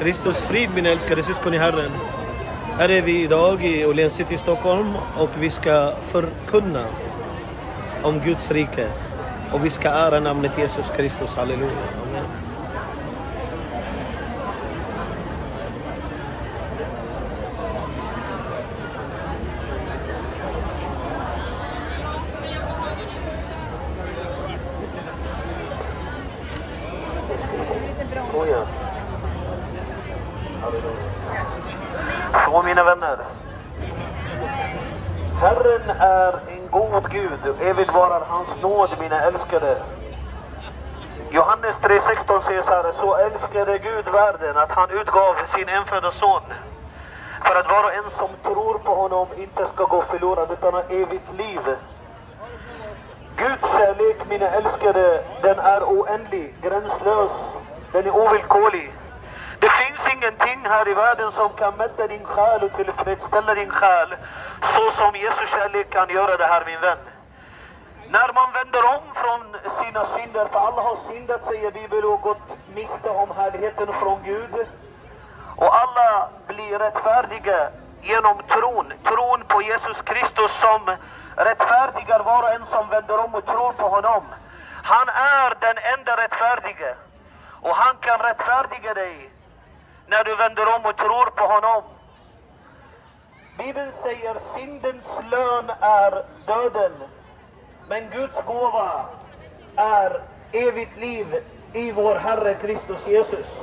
Kristus frid mina älskade syskon i Herren. Här är vi idag i Åhléns City i Stockholm och vi ska förkunna om Guds rike. Och vi ska ära namnet Jesus Kristus. Halleluja. Amen. Oh ja. Så mina vänner. Herren är en god Gud, evigt varar hans nåd mina älskade. Johannes 3.16 säger så här, så älskade Gud världen att han utgav sin enfödda son för att var och en som tror på honom inte ska gå förlorad utan ha evigt liv. Guds kärlek, mina älskade, den är oändlig, gränslös, den är ovillkorlig. Det finns ingenting här i världen som kan mätta din själ och tillfredsställa din själ så som Jesu kärlek kan göra det här min vän. När man vänder om från sina synder, för alla har syndat säger Bibeln och gått miste om härligheten från Gud. Och alla blir rättfärdiga genom tron, tron på Jesus Kristus som rättfärdigar var och en som vänder om och tror på honom. Han är den enda rättfärdige och han kan rättfärdiga dig när du vänder om och tror på honom. Bibeln säger syndens lön är döden, men Guds gåva är evigt liv i vår Herre Kristus Jesus.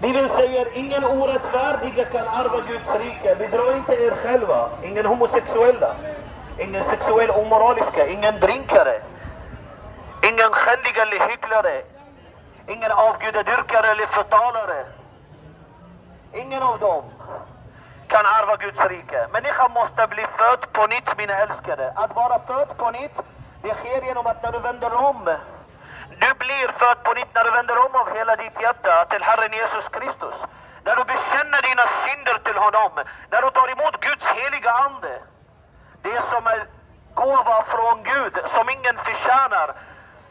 Bibeln säger ingen orättfärdiga kan arva Guds rike. Bedra inte er själva. Ingen homosexuella, ingen sexuell omoraliska, ingen drinkare, ingen skändig eller hycklare, ingen avgudadyrkare eller förtalare. Ingen av dem kan arva Guds rike. Människan måste bli född på nytt, mina älskade. Att vara född på nytt, det sker genom att när du vänder om du blir född på nytt när du vänder om av hela ditt hjärta till Herren Jesus Kristus. När du bekänner dina synder till honom. När du tar emot Guds heliga Ande. Det som är gåva från Gud, som ingen förtjänar.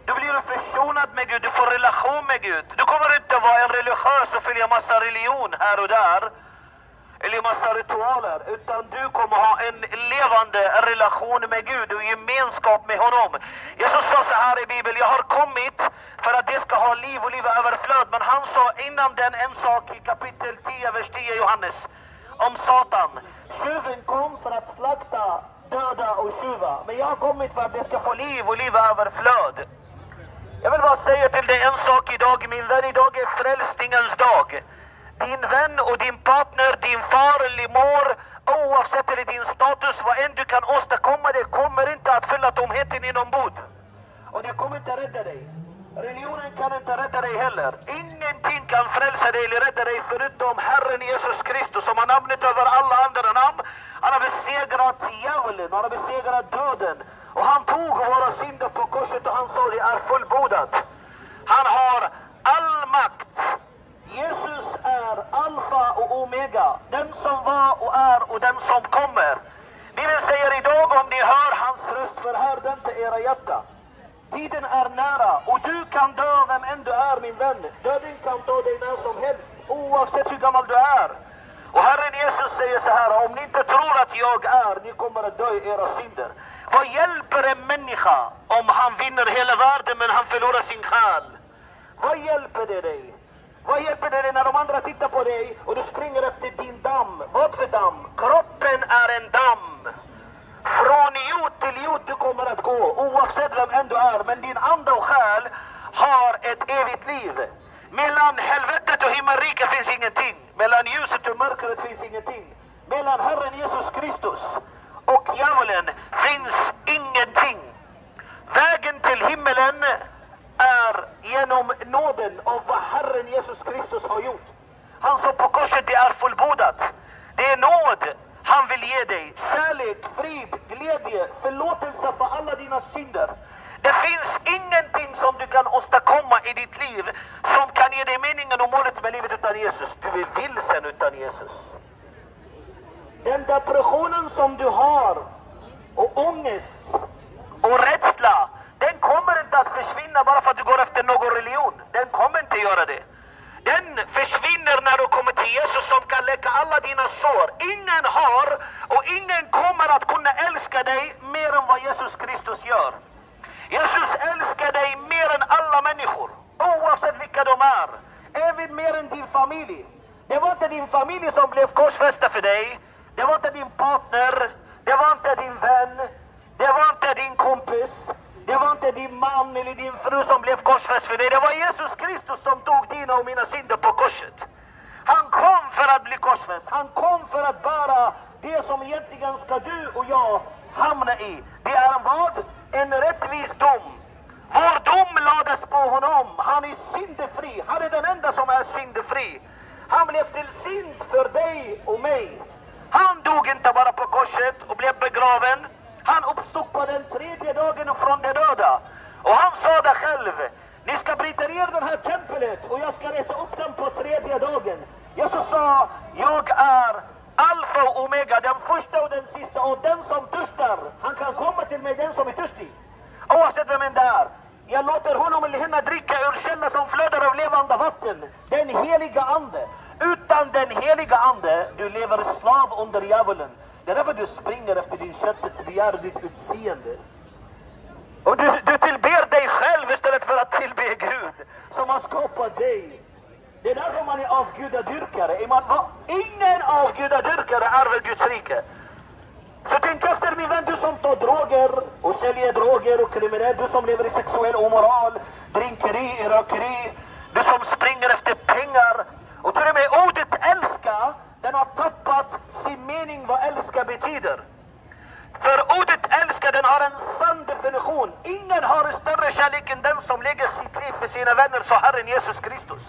Du blir försonad med Gud, du får relation med Gud. Du kommer inte vara en religiös och följa massa religion här och där. Eller massa ritualer. Utan du kommer ha en levande relation med Gud och gemenskap med honom. Jesus sa så här i Bibeln, jag har kommit för att det ska ha liv och liv överflöd. Men han sa innan den en sak i kapitel 10, vers 10 Johannes. Om Satan. Tjuven kom för att slakta, döda och tjuva. Men jag har kommit för att det ska få liv och liv överflöd. Jag vill bara säga till dig en sak idag, min vän. Idag är frälsningens dag. Din vän och din partner, din far eller mor, oavsett eller din status, vad än du kan åstadkomma, det kommer inte att fylla tomheten inombords. Och det kommer inte rädda dig. Religionen kan inte rädda dig heller. Ingenting kan frälsa dig eller rädda dig förutom Herren Jesus Kristus som har namnet över alla andra namn. Han har besegrat djävulen, han har besegrat döden. Och han tog våra synder på korset och han sa det är fullbordat. Han har all makt. Jesus är alfa och omega, den som var och är och den som kommer. Bibeln säger idag om ni hör hans röst, förhör den till era hjärta. Tiden är nära och du kan dö vem än du är min vän. Döden kan ta dig när som helst, oavsett hur gammal du är. Och Herren Jesus säger så här, om ni inte tror att jag är, ni kommer att dö i era synder. Vad hjälper en människa om han vinner hela världen men han förlorar sin själ? Vad hjälper det dig? Vad hjälper det dig när de andra tittar på dig och du springer efter din damm? Vad för damm? Kroppen är en damm. Från jord till jord du kommer att gå, oavsett vem än du är. Men din ande och själ har ett evigt liv. Mellan helvetet och himmelriket finns ingenting. Mellan ljuset och mörkret finns ingenting. Mellan Herren Jesus Kristus och djävulen finns ingenting. Vägen till himmelen är genom nåden av vad Herren Jesus Kristus har gjort. Han sa på korset, det är fullbordat. Det är nåd han vill ge dig. Kärlek, frid, glädje, förlåtelse för alla dina synder. Det finns ingenting som du kan åstadkomma i ditt liv som kan ge dig meningen och målet med livet utan Jesus. Du är vilsen utan Jesus. Den depressionen som du har och ångest och rädsla, den kommer inte att försvinna bara för att du går efter någon religion. Den kommer inte göra det. Den försvinner när du kommer till Jesus som kan läka alla dina sår. Ingen har och ingen kommer att kunna älska dig mer än vad Jesus Kristus gör. Jesus älskar dig mer än alla människor, oavsett vilka de är. Även mer än din familj. Det var inte din familj som blev korsfästa för dig. Det var inte din partner. Det var inte din vän. Det var inte din kompis. Det var inte din man eller din fru som blev korsfäst för dig. Det var Jesus Kristus som tog dina och mina synder på korset. Han kom för att bli korsfäst. Han kom för att bära det som egentligen ska du och jag hamna i. Det är en vad? En rättvis dom. Vår dom lades på honom. Han är syndefri. Han är den enda som är syndefri. Han blev till synd för dig och mig. Han dog inte bara på korset och blev begraven. Han uppstod på den tredje dagen från de döda. Och han sa det själv. Ni ska bryta ner det här templet och jag ska resa upp den på tredje dagen. Jesus sa, jag är alfa och omega, den första och den sista. Och den som törstar, han kan komma till mig, den som är törstig. Oavsett vem det är. Jag låter honom eller henne dricka ur källan som flödar av levande vatten. Den heliga Ande. Utan den heliga Ande, du lever slav under djävulen. Det är därför du springer efter din köttets begär och ditt utseende. Och du, du tillber dig själv istället för att tillbe Gud som har skapat dig. Det är därför man är avgudadyrkare. Är man, va, ingen avgudadyrkare ärver Guds rike. Så tänk efter min vän, du som tar droger och säljer droger och kriminell, du som lever i sexuell omoral, drinkeri, rökeri, du som springer efter pengar. Och till och med ordet älska, den har tappat sin mening vad älska betyder. För ordet älska, den har en sann definition. Ingen har större kärlek än den som lägger sitt liv för sina vänner, sa Herren Jesus Kristus.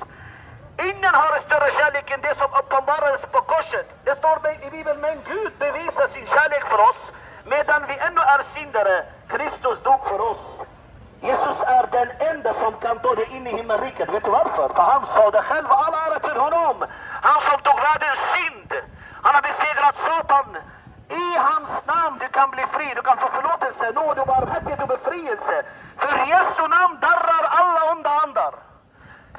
Ingen har större kärlek än det som uppenbarades på korset. Det står i Bibeln, men Gud bevisar sin kärlek för oss medan vi ännu är syndare. Kristus dog för oss. Jesus är den enda som kan ta dig in i himmelriket. Vet du varför? För han sa det själv, alla ära till honom. Han som tog världens synd. Han har besegrat Satan. I hans namn du kan bli fri, du kan få förlåtelse, nåd och barmhärtighet och befrielse. För Jesu namn darrar alla onda andar.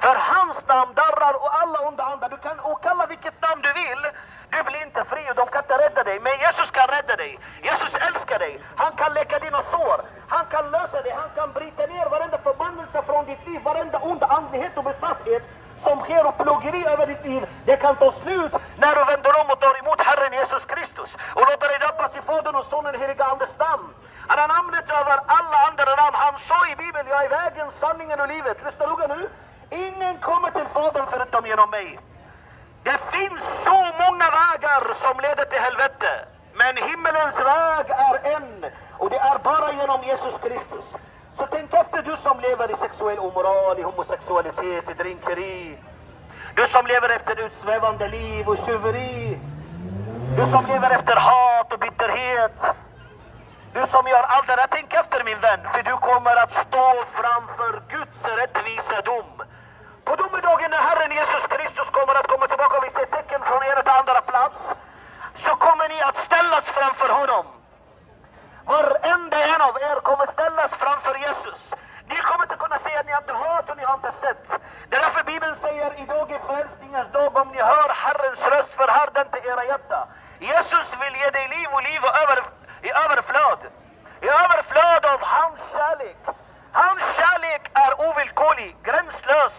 För hans namn darrar och alla onda andar. Du kan åkalla vilket namn du vill. Du blir inte fri och de kan inte rädda dig. Men Jesus kan rädda dig. Jesus älskar dig. Han kan läka dina sår. Han kan lösa dig. Han kan bryta ner varenda förbannelse från ditt liv. Varenda onda andlighet och besatthet som sker och plågeri över ditt liv. Det kan ta slut när du vänder om och tar emot Herren Jesus Kristus och låter dig döpas i Faderns och Sonens heliga Andes namn. Han har namnet över alla andra namn. Han sa i Bibeln, jag är vägen, sanningen och livet. Lyssna noga nu. Ingen kommer till Fadern förutom genom mig. Det finns så många vägar som leder till helvete. Men himmelens väg är en och det är bara genom Jesus Kristus. Så tänk efter du som lever i sexuell omoral, i homosexualitet, i drinkeri. Du som lever efter utsvävande liv och tjuveri. Du som lever efter hat och bitterhet. Du som gör allt det där, tänk efter min vän, för du kommer att stå framför Guds rättvisa dom. På domedagen när Herren Jesus Kristus kommer att komma tillbaka och vi ser tecken från er till andra plats, så kommer ni att ställas framför honom. Varenda en av er kommer ställas framför Jesus. Ni kommer inte kunna säga att ni har inte hört och ni har inte sett. Det är därför Bibeln säger idag är frälsningens dag. Om ni hör Herrens röst, förhärda den till era hjärta. Jesus vill ge dig liv och liv över, i överflöd. I överflöd av hans kärlek. Hans kärlek är ovillkorlig, gränslös.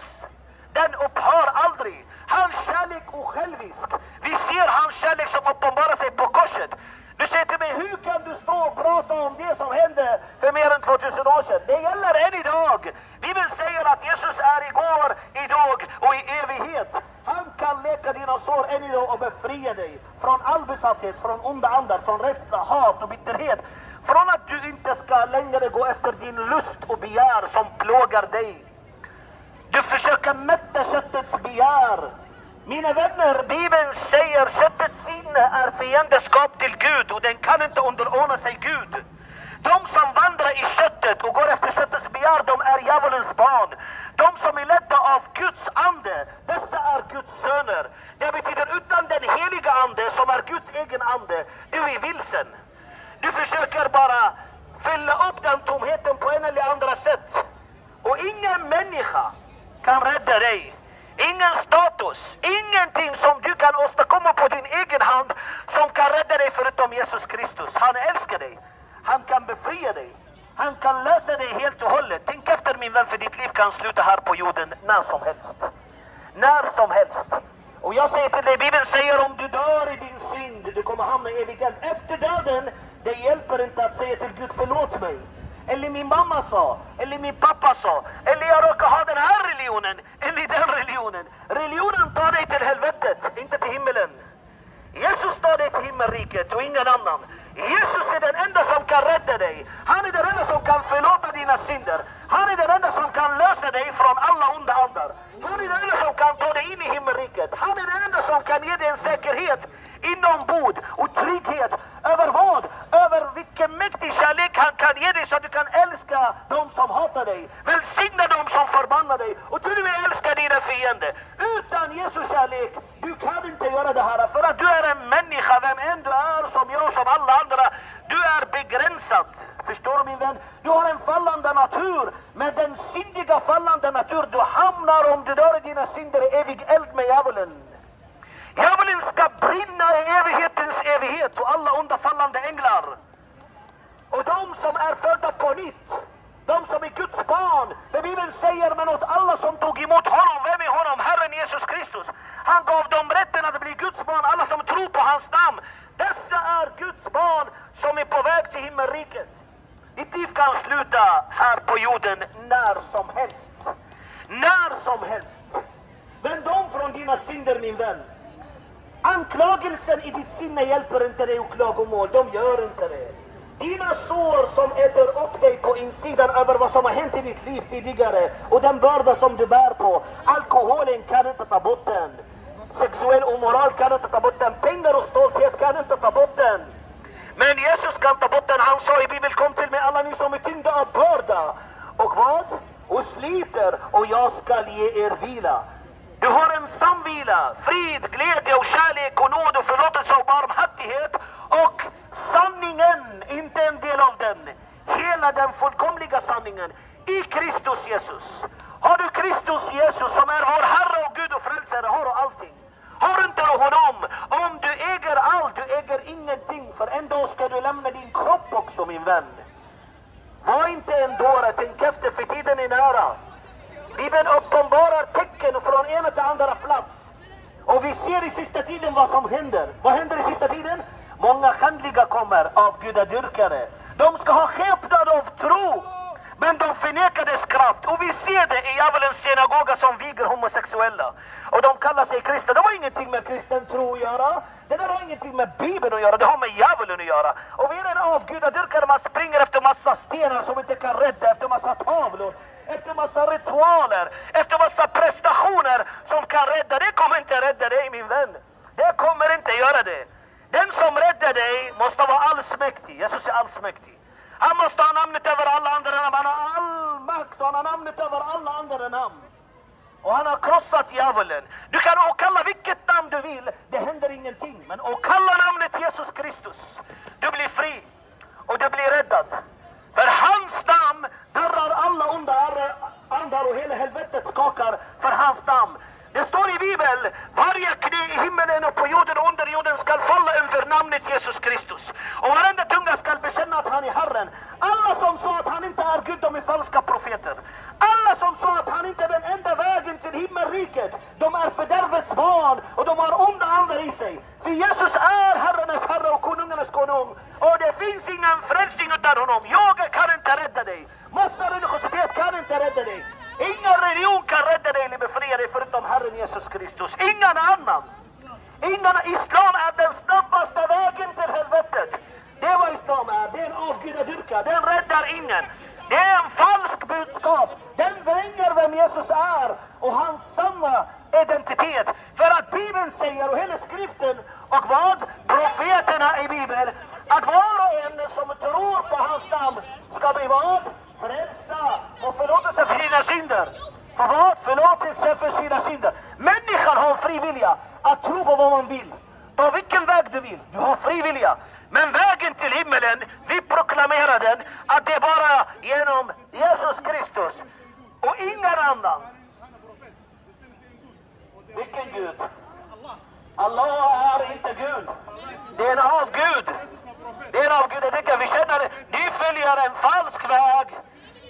Den upphör aldrig. Hans kärlek osjälvisk. Vi ser hans kärlek som uppenbarar sig på korset. Du säger till mig, hur kan du stå och prata om det som hände för mer än 2000 år sedan? Det gäller än idag. Bibeln säger att Jesus är igår, idag och i evighet. Han kan läka dina sår än idag och befria dig från all besatthet, från onda andar, från rädsla, hat och bitterhet. Från att du inte ska längre gå efter din lust och begär som plågar dig. Du försöker mätta köttets begär. Mina vänner, Bibeln säger köttets sinne är fiendskap till Gud och den kan inte underordna sig Gud. De som vandrar i köttet och går efter köttets begär, de är djävulens barn. De som är ledda av Guds ande, dessa är Guds söner. Det betyder utan den heliga ande, som är Guds egen ande, du är vilsen. Du försöker bara fylla upp den tomheten på en eller andra sätt. Och ingen människa kan rädda dig. ingen status, ingenting som du kan åstadkomma på din egen hand som kan rädda dig förutom Jesus Kristus. Han älskar dig. Han kan befria dig. Han kan lösa dig helt och hållet. Tänk efter min vän, för ditt liv kan sluta här på jorden när som helst. När som helst. Och jag säger till dig, Bibeln säger om du dör i din synd, du kommer hamna i evig eld. Efter döden, det hjälper inte att säga till Gud förlåt mig. Eller min mamma sa, eller min pappa sa, eller jag råkar ha den här religionen, eller den religionen. Religionen tar dig till helvetet, inte till himmelen. Jesus tar dig till himmelriket och ingen annan. Jesus är den enda som kan rädda dig. Han är den enda som kan förlåta dina synder. Han är den enda som kan lösa dig från alla onda andar. Han är den enda som kan ta dig in i himmelriket. Han är den enda som kan ge dig en säkerhet inombord och trygghet över vad? Över vilken mäktig kärlek han kan ge dig så att du kan älska de som hatar dig, välsigna de som förbannar dig och till och med älska. Utan Jesu kärlek, du kan inte göra det här för att du är en människa, vem än du är, som jag, som alla andra. Du är begränsad. Förstår du min vän? Du har en fallande natur. Med den syndiga fallande natur, du hamnar om du dör i dina synder i evig eld med djävulen. Djävulen ska brinna i evighetens evighet och alla undafallande änglar. Och de som är födda på nytt, de som är Guds barn. För Bibeln säger men åt alla som tog emot honom, vem är honom? Herren Jesus Kristus. Han gav dem rätten att bli Guds barn, alla som tror på hans namn. Dessa är Guds barn som är på väg till himmelriket. Ditt liv kan sluta här på jorden när som helst. När som helst. Vänd om från dina synder min vän. Anklagelsen i ditt sinne hjälper inte dig och klagomål, de gör inte det. Dina sår som äter upp dig på insidan över vad som har hänt i ditt liv tidigare och den börda som du bär på. Alkoholen kan inte ta bort den. Sexuell omoral kan inte ta bort den. Pengar och stolthet kan inte ta bort den. Men Jesus kan ta bort den. Han sa i Bibeln, kom till mig alla ni som är tyngda av börda. Och vad? Och sliter och jag skall ge er vila. Du har en samvila, frid, glädje och kärlek och nåd och förlåtelse och barmhärtighet. Och sanningen, inte en del av den. Hela den fullkomliga sanningen i Kristus Jesus. Har du Kristus Jesus som är vår Herre och Gud och frälsare, har du allting. Har du inte honom, om du äger allt, du äger ingenting, för en dag ska du lämna din kropp också min vän. Var inte en dåre, tänk efter för tiden är nära. Bibeln uppenbarar tecken från ena till andra plats. Och vi ser i sista tiden vad som händer. Vad händer i sista tiden? Många skändliga kommer av gudadyrkare. De ska ha skepnad av tro. Men de förnekar dess kraft. Och vi ser det i djävulens synagoga som viger homosexuella. Och de kallar sig kristna. Det har ingenting med kristen tro att göra. Det där har ingenting med Bibeln att göra. Det har med djävulen att göra. Och vi är en avgudadyrkare. Man springer efter massa stenar som inte kan rädda. Efter massa tavlor efter massa ritualer, efter massa prestationer som kan rädda. Det kommer inte rädda dig min vän. Det kommer inte göra det. Den som räddar dig måste vara allsmäktig. Jesus är allsmäktig. Han måste ha namnet över alla andra namn. Han har all makt och han har namnet över alla andra namn. Och han har krossat djävulen. Du kan åkalla vilket namn du vill, det händer ingenting. Men åkalla namnet Jesus Kristus. Du blir fri och du blir räddad. För hans namn darrar alla onda andar och hela helvetet skakar för hans namn. Det står i Bibeln, varje knä i himmelen och på jorden och under jorden skall falla inför namnet Jesus Kristus. Och varenda tunga skall bekänna att han är Herren. Alla som sa att han inte är Gud, de är falska profeter. Alla som sa att han inte är den enda vägen till himmelriket, de är fördärvets barn och de har onda andar i sig. För Jesus är herrarnas herre och konungarnas konung. Och det finns ingen frälsning utan honom. Yoga kan inte rädda dig. Massa religiositet kan inte rädda dig. Ingen religion kan rädda dig eller befria dig förutom Herren Jesus Kristus. Ingen annan. Ingen Islam är den snabbaste vägen till helvetet. Det är vad Islam är. Det är en avgudadyrka. Den räddar ingen. Det är en falsk budskap. Den vränger vem Jesus är och hans sanna identitet. För att Bibeln säger, och hela skriften, och vad? Profeterna i Bibeln, att var och en som tror på hans namn ska bli vad? Frälsta och förlåtelse för sina synder. För vad? Förlåtelse för sina synder. Människan har fri vilja att tro på vad man vill. På vilken väg du vill. Du har fri vilja. Men vägen till himmelen, vi proklamerar den, att det är bara genom Jesus Kristus och ingen annan. Vilken Gud? Allah är inte Gud. Det är en avgud. Det är en avgud. Det kan vi känna det. Ni följer en falsk väg.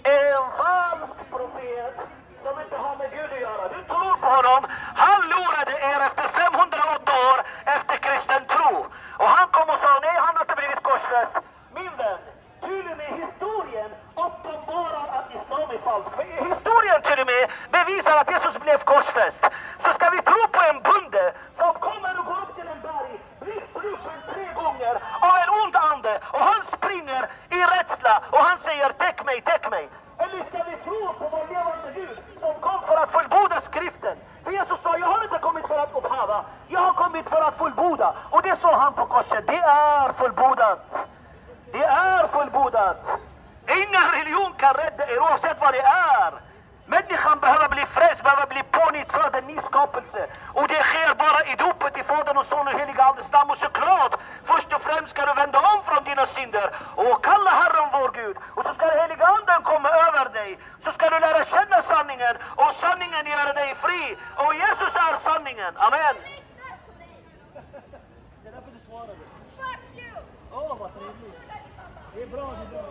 En falsk profet som inte har med Gud att göra. Du tror på honom. Han lurade er efter 508 år efter kristen tro. Och han kom och sa nej, han har inte blivit korsfäst. Min vän, till och med historien att är falsk. Historien till och med bevisar att Jesus blev korsfäst. Så ska vi tro på en bonde som kommer och går upp till en berg, blir strupen tre gånger av en ond ande och han springer i rädsla och han säger täck mig, täck mig. Eller ska vi tro på vår levande Gud som kom för att fullborda skriften? För Jesus sa, jag har inte kommit för att upphäva, jag har kommit för att fullborda. Och det sa han på korset, det är fullbordat. Det är fullbordat. Kan rädda er oavsett vad det är. Människan behöver bli frälst, behöver bli pånyttfödd, en ny skapelse. Och det sker bara i dopet i Faderns och Sonens och heliga Andes namn. Och såklart, först och främst ska du vända om från dina synder och kalla Herren vår Gud. Och så ska den heliga Anden komma över dig. Så ska du lära känna sanningen och sanningen gör dig fri. Och Jesus är sanningen. Amen. Det är därför du svarade. Fuck you! Åh, vad trevligt. Det är bra, det är bra.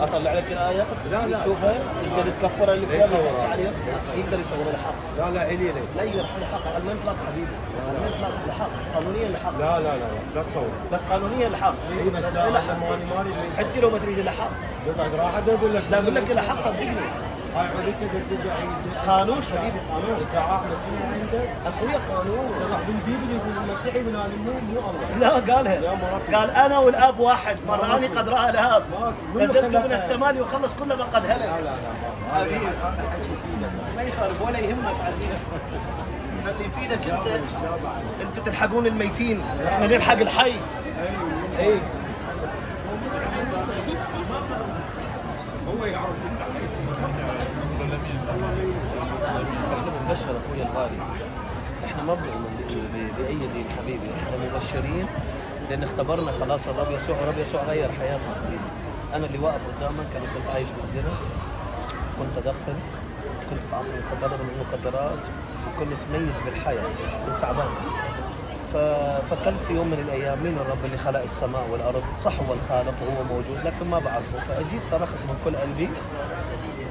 أطلع لك الآية؟ لا لا. شوفها يقدر يتكفر اللي فيها ما عليها يقدر يصور الحق. لا لا الي ليش لا يرحل الحق. المنت لا حبيبي المنت لا الحق. قانونيا الحق. لا لا لا لا. تصور. بس قانونيا الحق. اي بس لا ماني حتى لو ما تريد الحق قطعة راح أقول لك لا أقول لك الحق صدقني. قانون حبيبي قانون. انت مسيحي عندك اخويا قانون. بالبيبل يقول المسيحي أنا مو الله لا قالها قال أنا والأب واحد مراني قد رأى الأب. نزلت؟ من السماء ليخلص كل ما قد لا هلك. لا لا حكي فينا ما يخالف ولا يهمك. عزيزي اللي يفيدك أنت. أنتوا تلحقون الميتين. إحنا نلحق الحي. اي هو يعرف. بنبشر أخوي الغالي. إحنا ما بنؤمن بأي دين حبيبي. إحنا مبشرين لأن اختبرنا خلاص الرب يسوع الرب يسوع غير حياتنا حبيبي. أنا اللي واقف قدامك أنا كنت عايش بالزنا كنت ادخن كنت بعطي مخدرات من المخدرات وكنت ميت بالحياة كنت تعبان. ففكرت في يوم من الأيام مين الرب اللي خلق السماء والأرض؟ صح هو الخالق وهو موجود لكن ما بعرفه. فاجيت صرخت من كل قلبي.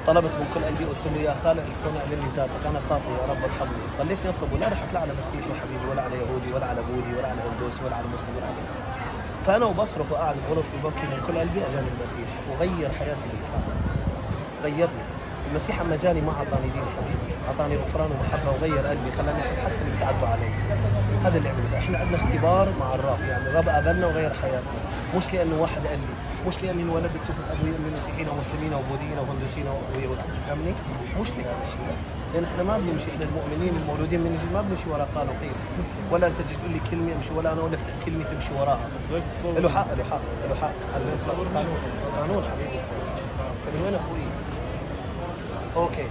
طلبت من كل قلبي قلت له يا خالق الكون اعلن ذاتك. أنا خاطئ يا رب ارحمني. ضليتني اطلب ولا رحت لا على مسيحي حبيبي ولا على يهودي ولا على بوذي ولا على هندوسي ولا على مسلم ولا على فأنا وبصرخ وقاعد بغرفتي ببكي من كل قلبي اجاني المسيح. وغير حياتي بالكامل. غيرني. المسيح أما جاني ما أعطاني دين حبيبي. أعطاني غفران ومحبة وغير قلبي. خلاني أحب حتى اللي بتعدوا علي. هذا اللي عمله إحنا عندنا اختبار مع الرب. يعني الرب قابلنا وغير حياتنا. مش لأنه واحد قال لي. مش لاني انولدت شفت أبوي وامي مسيحيين ومسلمين وبوذيين وهندوسيين ويهود تفهمني؟ مش لهذا الشيء لأن إحنا ما بنمشي إحنا المؤمنين المولودين من ما بنمشي وراء قال وقيل ولا أنت تجي تقول لي كلمة امشي ولا أنا أقول لك كلمة تمشي وراها. له حق له حق له حق قانون قانون حبيبي من وين أخوي؟ أوكي.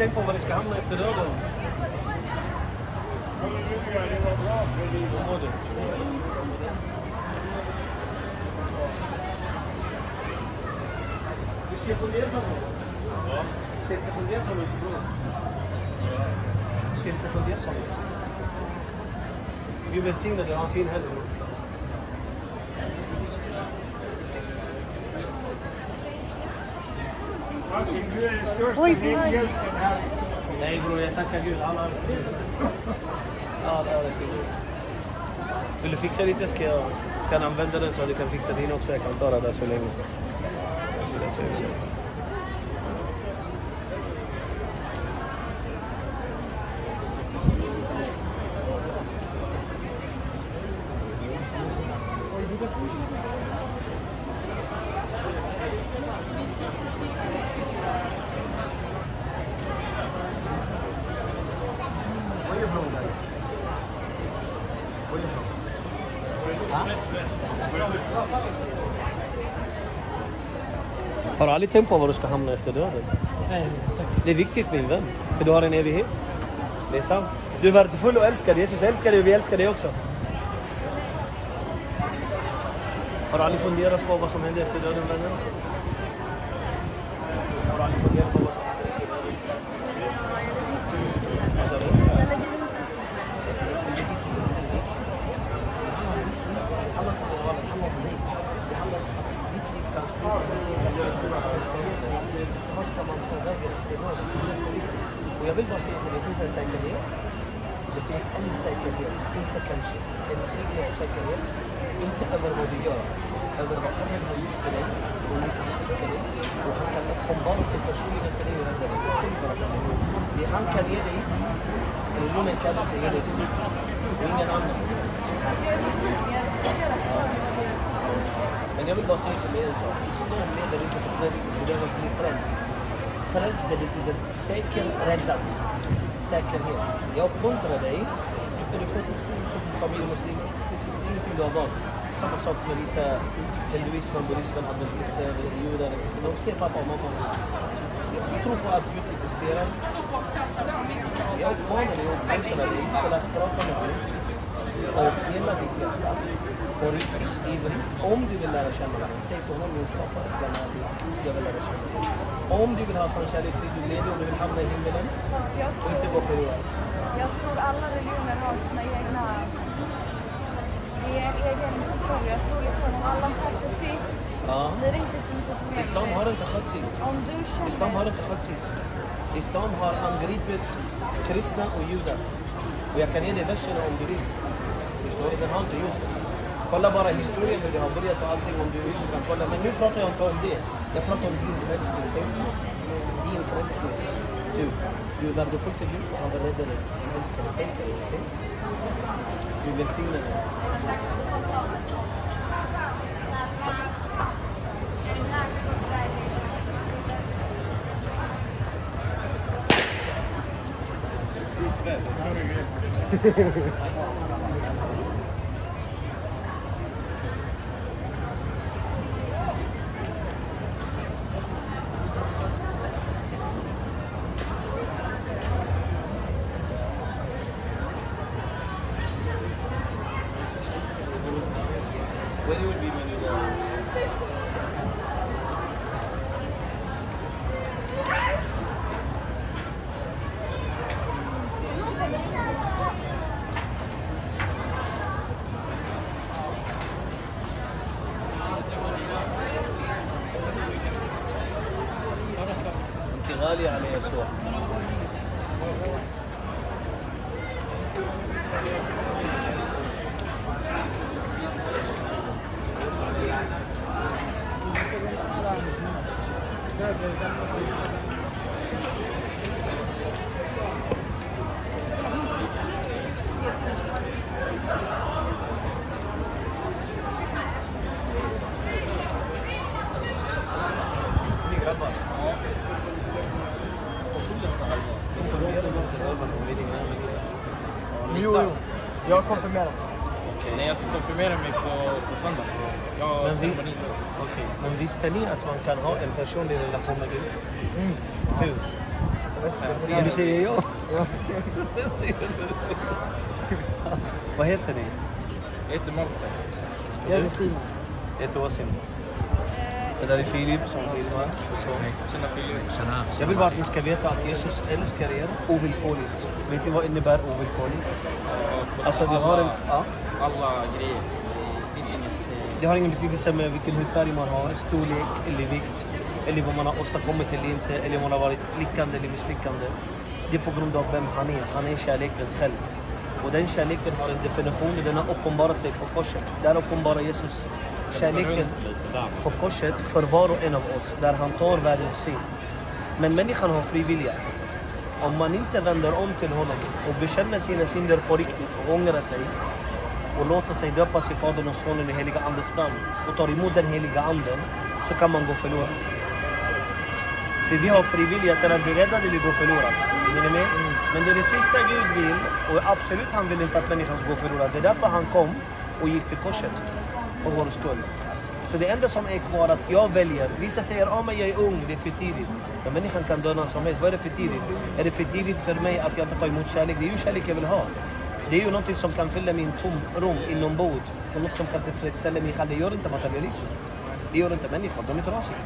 Han hade tänkt på vad vi ska hamna efter döden. Hur mår du? Du ser fundersam ut. Ja. Ser inte fundersam ut bror. Ser inte fundersam ut. Vi är välsignade, ha Oj. Nej bror, jag tackar Gud. Han har... Ja, det är det fint. Vill du fixa lite? Ska jag kan använda den så att du kan fixa din också. Jag kan ta det där så länge. Det är så länge. Har du aldrig tänkt på var du ska hamna efter döden? Nej, tack. Det är viktigt min vän, för du har en evighet. Det är sant. Du är värdefull och älskad. Jesus älskar dig och vi älskar dig också. Har du aldrig funderat på vad som händer efter döden vänner? Har du aldrig funderat på vad som händer efter döden? Vad sa du? handlar inte om moralen, det handlar om dig. Det handlar om att ditt liv kan styra Vad ska man ta vägen efter döden? Och jag vill bara säga att det finns en säkerhet. Det finns en säkerhet, inte kanske. En trygghet och säkerhet. Inte över vad du gör, över vad Herren har gjort för dig och hur mycket han älskar dig. Och han kan uppenbara sig personligen för dig och rädda dig. Så tänk bara på det. Det han kan ge dig, religionen kan inte ge dig. Och ingen annan. Men jag vill bara säga till dig en sak. Islam leder inte till frälsning, du behöver bli frälst. Frälst det betyder hävdat. Säkerhet. Jag uppmuntrar dig. Du kan få så är du det är ingenting du har valt. Samma sak med vissa hinduismen, buddhismen, adventister, judar. De ser pappa och mamma. Jag tror på att Gud existerar. Jag uppmanar dig och uppmuntrar dig till att prata med Gud av hela ditt hjärta på riktigt, ivrigt. Om du vill lära känna honom, säg till honom min skapare, jag vill lära känna dig. Om du vill ha sann kärlek, frid och glädje, om du vill hamna i himmelen och inte gå förlorad. jag tror alla religioner har sina egna egen historia. Jag tror liksom om alla sköter sitt Ja. blir det inte så mycket problem. Islam har inte skött sitt. Om du känner... Islam har inte skött sitt. Islam har angripit kristna och judar. Och jag kan ge dig verserna om du vill. Förstår du? Den har inte gjort det. Kolla bara historien hur det har börjat och allting om du vill. Du kan kolla. Men nu pratar jag inte om det. Jag pratar om din frälsning. Tänk på Din frälsning. Du, du är värdefull för Gud och han vill rädda dig. Han älskar dig. Tänk på det. okej? Gud välsigne dig. When you Jag konfirmerar. Nej, jag ska konfirmera mig på, på söndag. Jag Men vi-. Okej, men visste ni att man kan ha en personlig relation med Gud? Mm. Hur? Ja, Du säger ja. Ja. Vad heter ni? Jag heter Malte. Jag heter Simon. Jag heter Wasim. Det där är Filip som filmar. Tjena Filip. Jag vill bara att ni ska veta att Jesus älskar er ovillkorligt. Vet ni vad innebär ovillkorligt? Och Alltså det har en... Ja. alla grejer. Det finns inget... eh, Det har ingen betydelse med vilken hudfärg man har, storlek eller vikt, eller vad man har åstadkommit eller inte, eller om man har varit lyckande eller misslyckande. Det är på grund av vem han är. Han är kärleken själv. Och den kärleken har en definition och den har uppenbarat sig på korset. Där uppenbarar Jesus kärleken på korset för var och en av oss, där han tar världens synd. Men människan har fri vilja. Om man inte vänder om till honom och bekänner sina synder på riktigt och ångrar sig och låter sig döpas i Faderns och Sonens och heliga Andes namn och tar emot den heliga Anden så kan man gå förlorad. För vi har frivilliga till att bli räddade eller gå förlorad. Är ni med? Men det är det sista Gud vill och absolut han vill inte att människan ska gå förlorad. Det är därför han kom och gick till korset för vår skull. Så det enda som är kvar att jag väljer. Vissa säger att oh, jag är ung, det är för tidigt. Men människan kan dö när som helst. Vad är det för tidigt? Är det för tidigt för mig att jag inte tar emot kärlek? Det är ju kärlek jag vill ha. Det är ju något som kan fylla min tomrum inombords. Och något som kan tillfredsställa mig själv. Det gör inte materialism. Det gör inte människor. De är trasiga.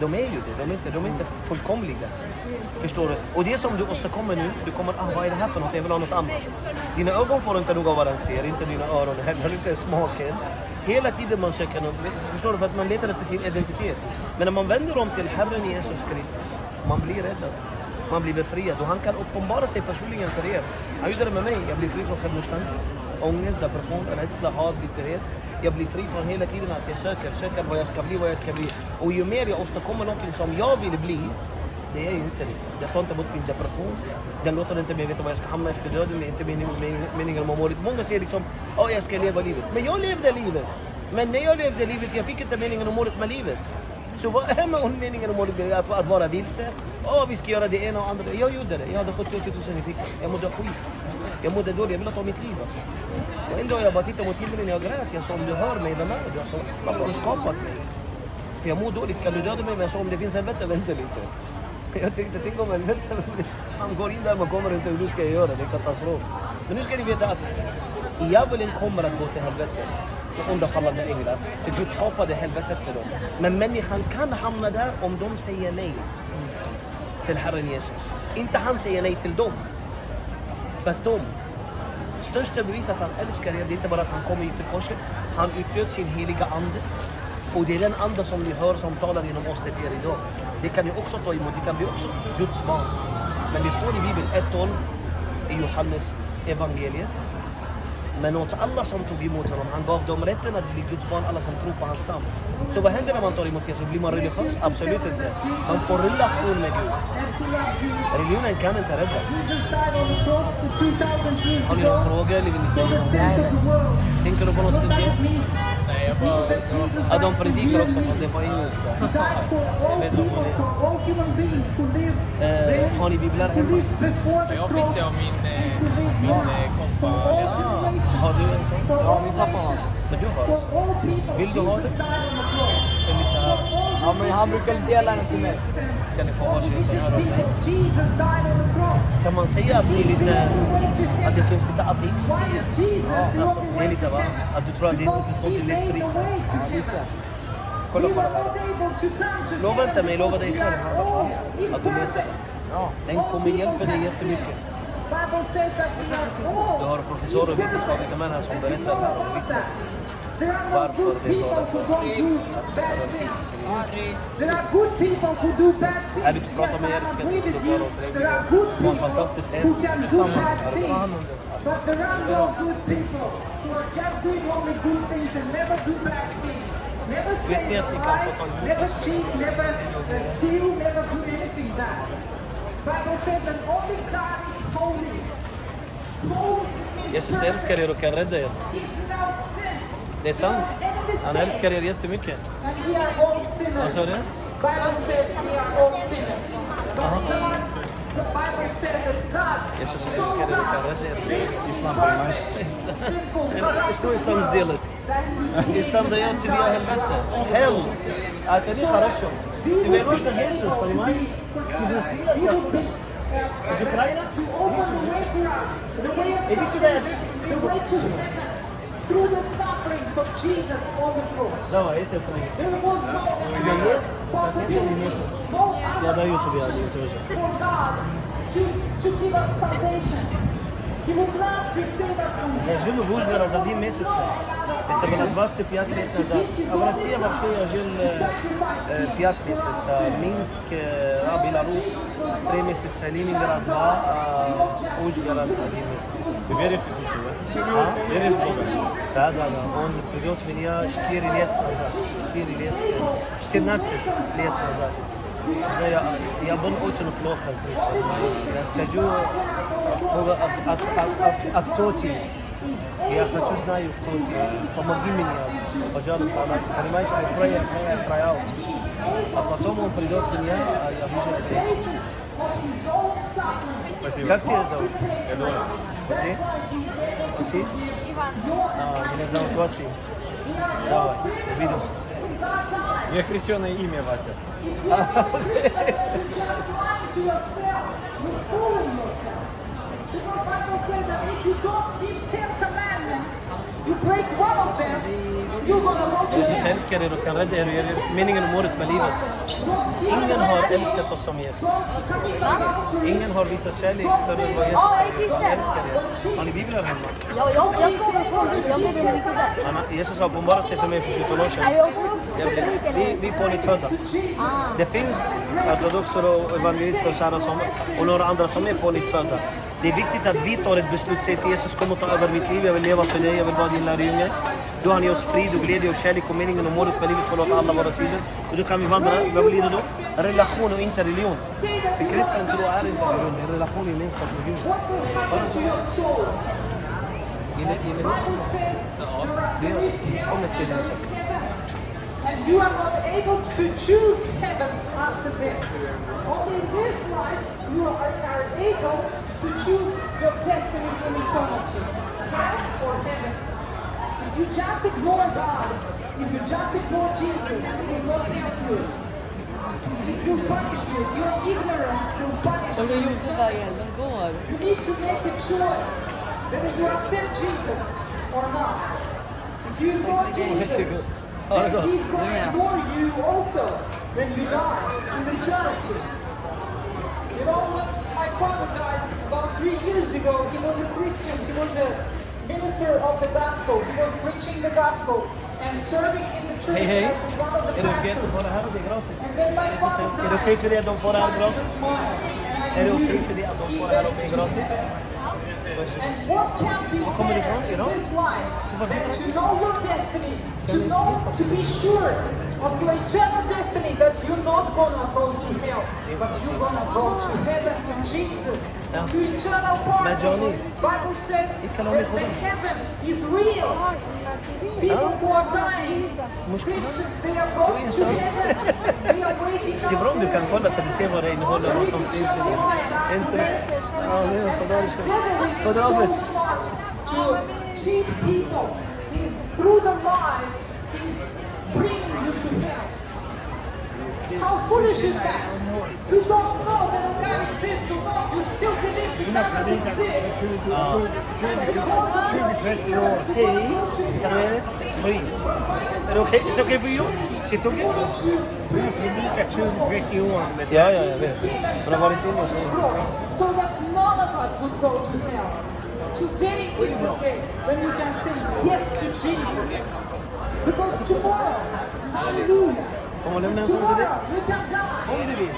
De är ju det. De är inte, de är inte fullkomliga. Förstår du? Och det som du åstadkommer nu, du kommer ah, vad är det här för något? Jag vill ha något annat. Dina ögon får inte nog av vad den ser, inte dina öron, heller inte smaken. Hela tiden man söker något, förstår du? För att man letar efter sin identitet. Men när man vänder om till Herren Jesus Kristus, man blir räddad. Man blir befriad och han kan uppenbara sig personligen för er. Han gjorde det med mig, jag blir fri från självmordstankar. Ångest, depression, rädsla, hat, bitterhet. Jag blir fri från hela tiden att jag söker, söker vad jag ska bli, vad jag ska bli. Och ju mer jag åstadkommer någonting som jag vill bli, det är ju inte det. Jag tar inte emot min depression. Den låter inte mig veta var jag ska hamna efter döden. Det är inte meningen mening, om målet. Många säger liksom, ja oh, jag ska leva livet. Men jag levde livet. Men när jag levde livet, jag fick inte meningen och målet med livet. Så vad är med meningen och målet med att, att vara vilse? Ja, vi ska göra det ena och andra. Jag gjorde det. Jag hade 70 000 i fickan. Jag mådde skit. Jag mådde dåligt. Jag ville ta mitt liv. Alltså. Och en dag jag bara tittade mot himlen och jag grät. Jag sa, om du hör mig, vem är du? Jag sa, varför har du skapat mig? För jag mår dåligt. Kan du döda mig? Men jag sa, om det finns helvete, vänta lite. Jag tänkte, tänk om helvete, han går in där, man kommer inte, hur ska jag göra? Det är katastrof. Men nu ska ni veta att djävulen kommer att gå till helvetet. och onda fallande änglar. För Gud skapade helvetet för dem. Men människan kan hamna där om de säger nej till Herren Jesus. Inte han säger nej till dem. Tvärtom. Största beviset att han älskar er, det är inte bara att han kommer ut till korset. Han utgöt sin heliga ande. Och det är den ande som ni hör som talar genom oss till er idag. Det kan ni också ta emot, det kan bli också Guds barn. Men det står i Bibeln 1.12 i Johannes evangeliet. Men åt alla som tog emot honom, han gav dem rätten att bli Guds barn, alla som tror på hans namn. Så vad händer när man tar emot Jesus? Blir man religiös? Absolut inte. Man får relation med Gud. Religionen kan inte rädda. Har ni någon fråga eller vill ni säga något? Tänker du på något speciellt? Nej, jag bara... Ja, de predikar också fast det är på engelska. Jag vet inte om det är. Eh, har ni biblar hemma? Jag fick det av min, eh, min eh, kompa. Har du en sån? Ja, min pappa har. Men du har det? Vill du ha det? Ska vi så här? Ja, men han brukar dela den till mig. Kan ni få varsin sån här? Kan man säga att det är lite, att det finns lite ateism? Ja, alltså, det är lite va? Att du tror att det inte finns något i listeri? Ja, lite. Kolla på det här. Lova inte mig, lova dig själv. Att du läser den. Ja. Den kommer hjälpa dig jättemycket. Du har professorer och vetenskapliga män här som berättar om vittnen. Varför det talar för. There are good people who do bad things. Är du inte prata med er? With bara you. och There trevliga? are good Det var en people fantastisk helg. who can do Tillsammans. det? But there are no good people who are just doing only good things and never do bad things. Never say att få lie, never cheat, never uh, steal, never do anything bad. Bible says that only God is holy. Jesus älskar er och kan rädda er. He's without sin. Det är sant. Any mistake. Han älskar er jättemycket. And we are all Vad sinners. sa du? Bible says we are all sinners. But God, the Bible says that God Jesus so älskar er och kan loved rädda er. this Islam perfect, simple Что ислам сделает? that he Ислам дает тебе helvete. Hell. А это не хорошо. Тебе нужно Иисус, понимаешь? Из России, из Украины. to open the way for us, the way of Иди сюда. Through the sufferings of Jesus on the cross. Давай, это украинский. There was no есть? Нет или no Я даю тебе один тоже. for God to, to give us salvation. He would love to save us from Я жил в Ужгород один месяц. Это было 25 лет назад. А в России вообще я жил э, э, 5 месяцев. Минск, э, а, Беларусь 3 месяца, Ленинград 2, а Ужгород 1 месяц. Du веришь в Иисуса? А? Веришь в Бога? Да, да, да. Он привез меня 4 лет назад. 4 лет, э, 14 лет назад. Я, я был очень плохо здесь, понимаешь? Я скажу, Бога, а, а, а, а кто ты? Я хочу знать, кто ты. Помоги мне, пожалуйста. Она, Понимаешь, I cry out. А потом он придет к мне, а я вижу own suffering. Как тебя зовут? Эдуард. Подожди. Пути? Иван. А, меня зовут Вася. Давай, увидимся. Я христианное имя Вася. If you Jesus hell. älskar er och kan rädda er och göra er meningen om målet med livet. Ingen har älskat oss som Jesus. Ingen har visat kärlek större än vad Jesus har gjort. Han älskar er. Har ni bibeln hemma? Ja, jag, jag sover på den. Jag blir så mycket där. Han har- Jesus har uppenbarat sig för mig för 14 år sedan. jag Jag- Vi, är pånyttfödda. Ah. Det finns ortodoxer och evangelister och, som, och några andra som är pånyttfödda. Det är viktigt att vi tar ett beslut, säger till Jesus kom och ta över mitt liv, jag vill leva för dig, jag vill vara din lärjunge. Då han ger oss frid och glädje och kärlek och meningen och målet med livet Förlåt alla våra sidor. Och då kan vi vandra, vad blir det då? Relation och inte religion. För kristen tro är inte religion, det är relation och gemenskap med Gud. What will happen to your soul? Ge mig- ge mig- and And you are not able to choose heaven after death. Only in this life you are, are able to choose your destiny in eternity. Hell or heaven. If you just ignore God, if you just ignore Jesus, He will not help you. It will punish you. Your ignorance will punish De går you. Josefvägen, de går. You need to make a choice whether you accept Jesus or not. If you ignore Jesus, then He's going to ignore you also when you die in eternity. You know, when my father died about three years ago, he was a Christian, he was a minister of the gospel, he was preaching the gospel and serving in the church Hej, hej. as one of the Är det okej att de pastors. får det här och det är gratis? And then my Jesus father älskar, är det died. okej för dig att de får det här gratis? This morning. Är det okej för dig att de får det här och det är gratis? And what can be Var kommer du ifrån? better in Iran? this life than to know your destiny, to know, to be sure of your eternal destiny that you're not gonna go to hell, but you're gonna go to heaven to Jesus, to eternal pardon. Bible says that the heaven is real. People who are dying, Christians, they are going to heaven. They are waking Det är bra om du up. kan kolla så att du ser vad det innehåller och som finns i det. Ja, nu är det På so to cheat people. Through the lies, he's bringing you to hell. How foolish is that? You don't know that God exists or not. You still believe He doesn't exist. Hej, kan du med det? Free. Är det okej? Är det okej för you? Shit okej? Ja, ja, jag vet. Hon har varit inne So that none of us would go to hell. Today is the day when you can say yes to Jesus. Because tomorrow, hallelujah, Kommer hon lämna en sån till dig? Om du vill.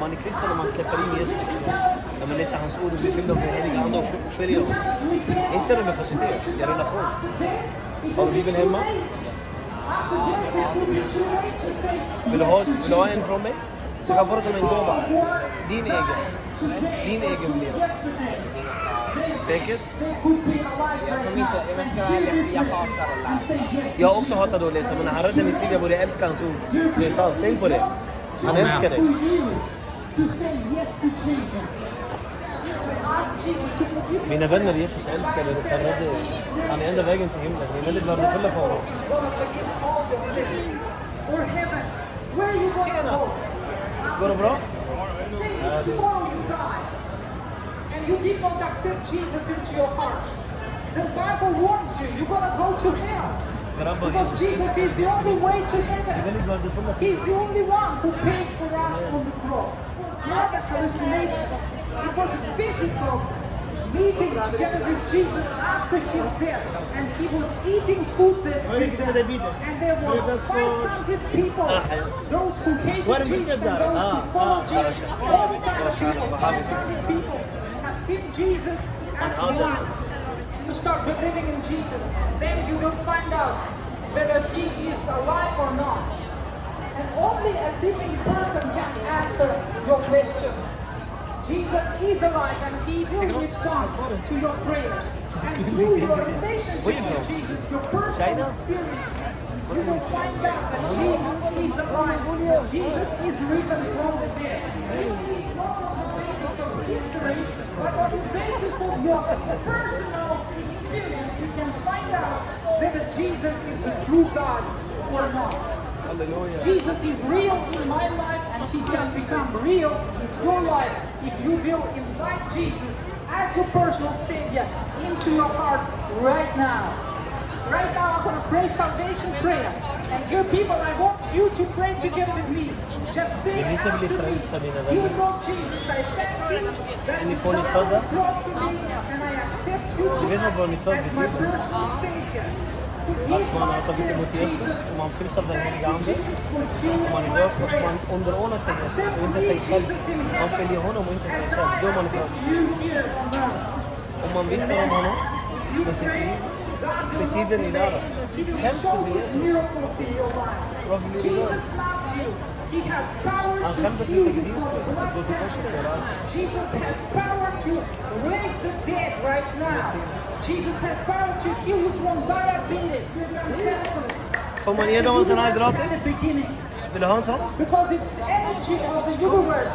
Man är kristen om man släpper in Jesus. När man läser hans ord och blir fylld av den heliga Ande och följer honom. Inte religiositet, det är relation. Har du Bibeln hemma? Vill du ha, vill du ha en från mig? Du kan få det som en gåva. Din egen. Din egen blir det. Säkert? De inte, jag ska vara ärlig, jag hatar att läsa. Jag har också hatat att läsa, men han räddade mitt liv. Jag började älska hans ord. Det är sant. Tänk på det. Han älskar dig. to say yes to Jesus. To ask Jesus to forgive you. Mina vänner, Jesus älskar er och kan rädda er. Han är enda vägen till himlen. Ni är väldigt värdefulla för honom. He's going to forgive all your sins. Or heaven. Where are you going to go? Går det bra? Say if tomorrow you die and you did not accept Jesus into your heart. The Bible warns you, you're going to go to hell. Because Jesus is the only way to heaven. väldigt värdefulla för He's the only one who paid for us on the cross. Not a hallucination. It was physical meeting together with Jesus after his death. And he was eating food that with them. And there were 500 people, those who hated Jesus and those who followed Jesus. All kinds of people, 500 people have seen Jesus at once. You start believing in Jesus, then you will find out whether he is alive or not. And only a living person can answer your question. Jesus is alive and he will respond to your prayers. And through your relationship with? Jesus, your personal experience, you will find out that Jesus is alive. Jesus is risen from the dead. It is not on the basis of history, but on the basis of your personal experience, you can find out whether Jesus is the true God or not. Hallelujah. Jesus is real in my life and he can become real in your life if you will invite Jesus as your personal savior into your heart right now. Right now I'm going to pray salvation prayer. And dear people, I want you to pray together with me. Just say Vill ni inte bli after me. frälsta, mina Dear? Lord Jesus, I thank you that Är ni you died on the cross for me and I accept you Ni vet vad tonight as my personal savior. Att man har tagit emot Jesus och man fylls av den heliga Ande. Och man är döpt och man underordnar sig Jesus och inte sig själv. Man följer honom och inte sig själv. Då är man frälst. Om man vittnar om honom med sitt liv, för tiden är nära. Skäms du för Jesus? Varför blir du död? Han skämdes inte för din skull, att gå till korset för alla. Jesus has power to raise the dead right now. Jesus has power to heal you from diabetes, sepsis. Får man ge dem en sån här At gratis? the beginning, Vill du ha en sån? because its energy of the universe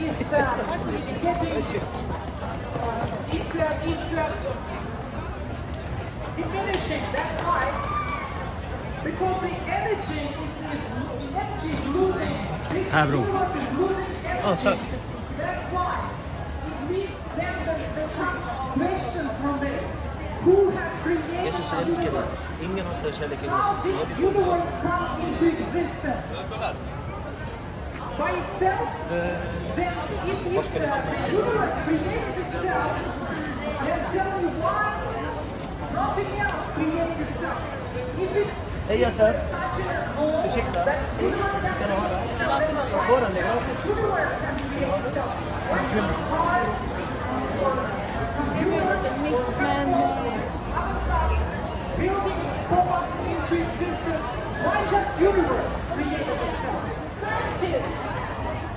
is uh, getting, it's uh, it's uh, diminishing. That's why, because the energy is, is energy is losing. This Här, bro. universe is losing energy. Ja, tack. That's why. It leaves then the, the comes question from this. Jesus universe? How did the universe come into existence? By itself, then if you, the, the universe created itself, then tell me why nothing else created itself. If it's, hey, such a home that universe can itself, the universe can create itself. Why is it hard for everyone that makes man buildings pop up into existence. Why just universe created itself? Scientists,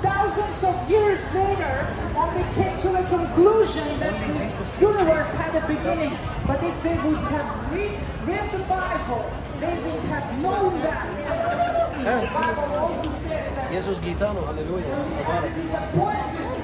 thousands of years later, only came to a conclusion that this universe had a beginning. But if they would have read, read the Bible, they would have known that. Eh. The Bible also says that Jesus Gitano, halleluja. Tabarak. the point is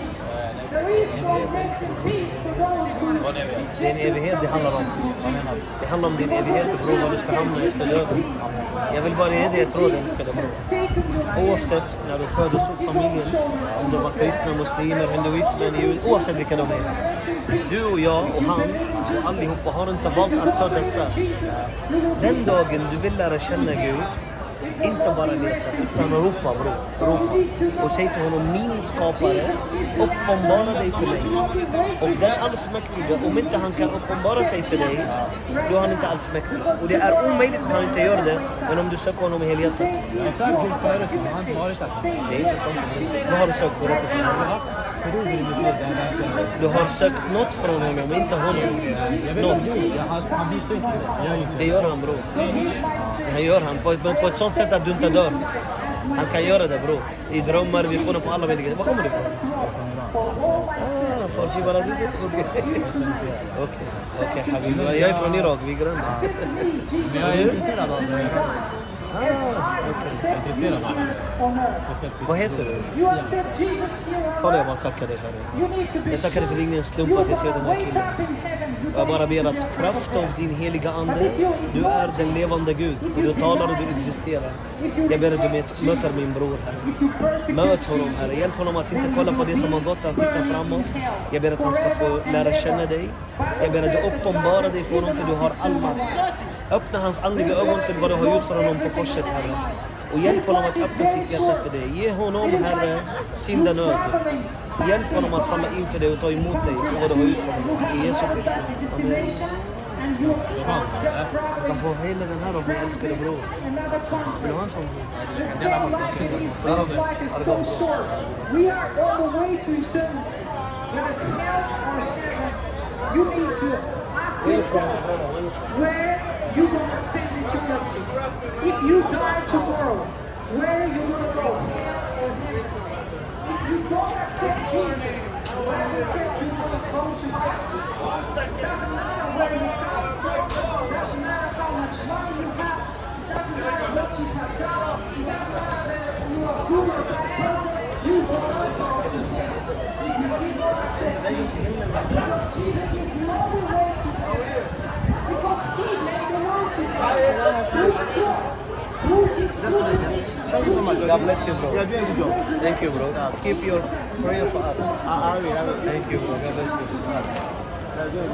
Vad är Det är en evighet det handlar om. Det handlar om din evighet och tro var du ska hamna efter döden. Jag vill bara ge dig ett råd älskade bror. Oavsett när du föddes upp familjen, om de var kristna, muslimer, hinduismen, jud, oavsett vilka de är. Du och jag och han, allihopa har inte valt att födas där. Den dagen du vill lära känna Gud, inte bara läsa, utan ropa bror. Ropa. Och säg till honom, min skapare, uppenbara dig för mig. Och den allsmäktige, om inte han kan uppenbara sig för dig, då är han inte allsmäktig. Och det är omöjligt att han inte gör det, men om du söker honom i helhjärtat. Jag har sagt det förut, men jag har inte varit där. Det är inte sant. Vad har du sökt på i mitt liv. Du har sökt något från honom, inte honom. Jag vet Något. jag han visar inte sig. Jag inte Det gör han bror. Det gör han. På, på, på ett sånt sätt att du inte dör. Han kan göra det bror. I drömmar, visioner, på alla möjliga Var kommer du ifrån? Ah, Farsi bara du? Okej. Okej. Jag är från Irak, vi är grannar. Men jag är intresserad av det jag hör. Okej. Jag är intresserad av det. Speciellt Vad heter du? Fader, jag bara tackar dig Herre. Jag tackar dig för det är ingen slump att jag ser den här killen. Jag bara ber att kraft av din heliga Ande, du är den levande Gud. Och du talar och du existerar. Jag ber att du möt- möter min bror här. Möt honom Herre. Hjälp honom att inte kolla på det som har gått, att titta framåt. Jag ber att han ska få lära känna dig. Jag ber att du uppenbarar dig för honom, för du har all makt. Öppna hans andliga ögon till vad du har gjort för honom på korset, Herre. Och hjälp honom att öppna sitt hjärta för dig. Ge honom, Herre, syndanöd. Hjälp honom att falla in för dig och ta emot dig och vad du har gjort för honom. I Jesu Kristi namn. Amen. Du kan få hela den här av min älskade bror. Vill du ha en sån? We are on the way to eternity. you need to ask yourself where you gonna spend eternity. If you die tomorrow, where you gonna go? Hell or heaven? If you don't accept Jesus, where he says you gonna go to hell. Doesn't matter where you come God bless you, bro. Thank you, bro. Keep your prayer for us. Ah, ah, I, Thank you, bro. God bless you. Amen. are doing.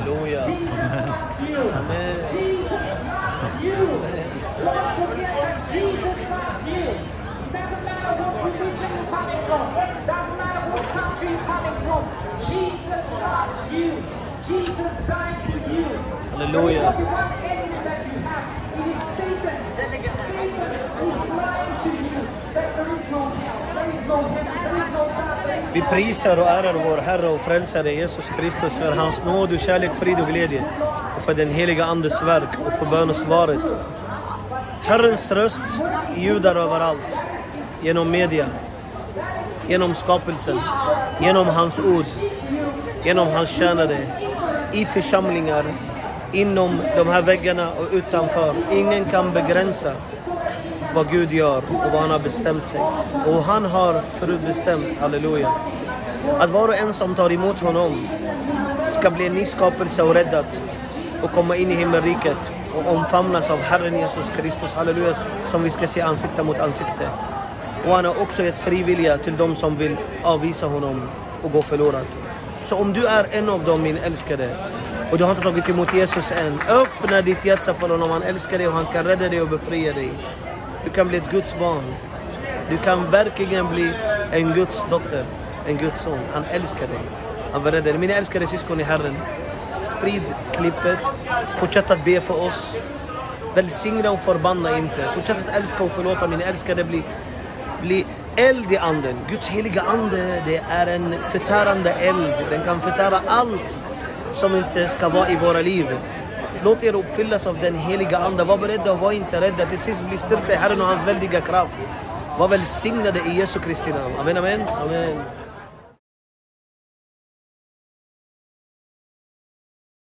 Hallelujah. Amen. Don't forget that Jesus loves you. Doesn't matter what religion you're coming from. Doesn't matter what country you're coming from. Jesus loves you. Jesus died for you. Hallelujah. Only one enemy that you have. It is Satan. Satan is lying to you that there is no hell, there is no heaven, there is no God, Vi prisar och ärar vår Herre och Frälsare Jesus Kristus för hans nåd och kärlek, frid och glädje och för den heliga Andes verk och för bönesvaret. Herrens röst ljudar överallt, genom media, genom skapelsen, genom hans ord, genom hans tjänare, i församlingar, inom de här väggarna och utanför. Ingen kan begränsa vad Gud gör och vad han har bestämt sig. Och han har förutbestämt, halleluja, att var och en som tar emot honom ska bli en ny skapelse och räddad och komma in i himmelriket och omfamnas av Herren Jesus Kristus, halleluja, som vi ska se ansikte mot ansikte. Och han har också gett frivilliga till de som vill avvisa honom och gå förlorat. Så om du är en av dem, min älskade, och du har inte tagit emot Jesus än, öppna ditt hjärta för honom. Han älskar dig och han kan rädda dig och befria dig. Du kan bli ett Guds barn. Du kan verkligen bli en Guds dotter, en Guds son. Han älskar dig. Han vill rädda dig. Mina älskade syskon i Herren, sprid klippet. Fortsätt att be för oss. Välsigna och förbanna inte. Fortsätt att älska och förlåta Min älskade. Bli, bli eld i anden. Guds heliga ande, det är en förtärande eld. Den kan förtära allt som inte ska vara i våra liv. Låt er uppfyllas av den heliga ande. Var beredda och var inte rädda. Till sist bli styrkta i Herren och hans väldiga kraft. Var välsignade i Jesu Kristi namn. Amen, amen. amen.